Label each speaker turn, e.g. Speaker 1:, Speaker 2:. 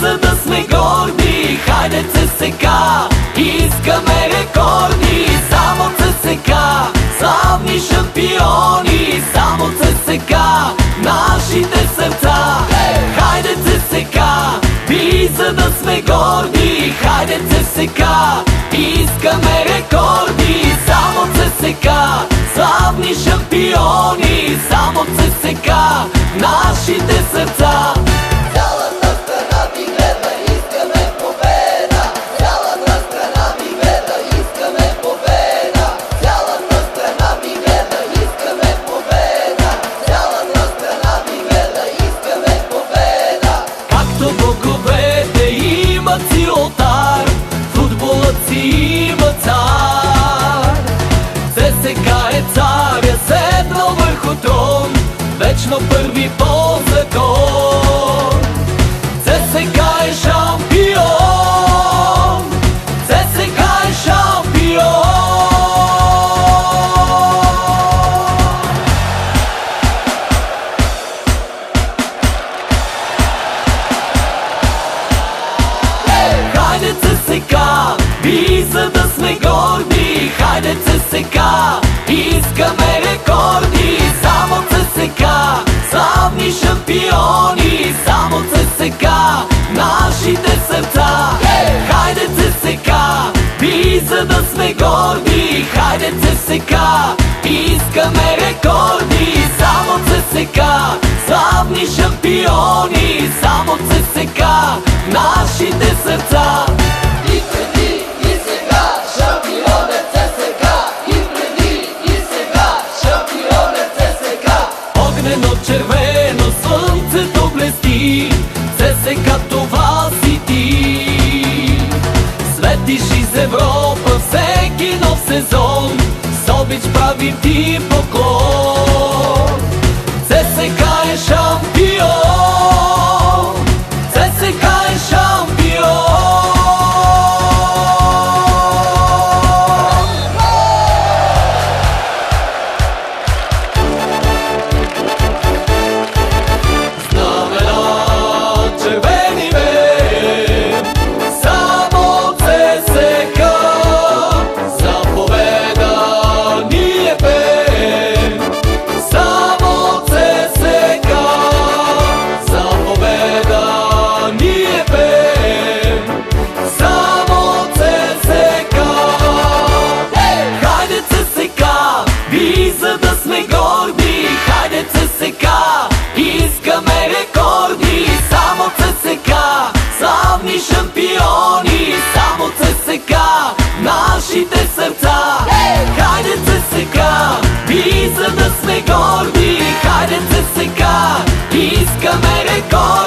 Speaker 1: за да сме горди Хайде ЦСК, искаме рекорди Само ЦСК, славни шампиони Само ЦСК, нашите сърца. Хайде ЦСК, би за да сме горди Хайде ЦСК, искаме рекорди Само ЦСК, славни шампиони Само ЦСК, нашите сърца Хайде ЦСК, искаме рекорди Само ЦСК, славни шампиони Само ЦСК, нашите сърца. Хайде ЦСК, би за да сме горди. Хайде ЦСК, искаме рекорди Само ЦСК, славни шампиони Само ЦСК, нашите сърца Европа всеки нов сезон С обич правим ти поклон сме горди, хайде ЦСК. Искаме рекорди, само ЦСК. Славни шампиони, само ЦСК. Нашите сърца, хайде ЦСК. И за да сме горди, хайде ЦСК. Искаме рекорди.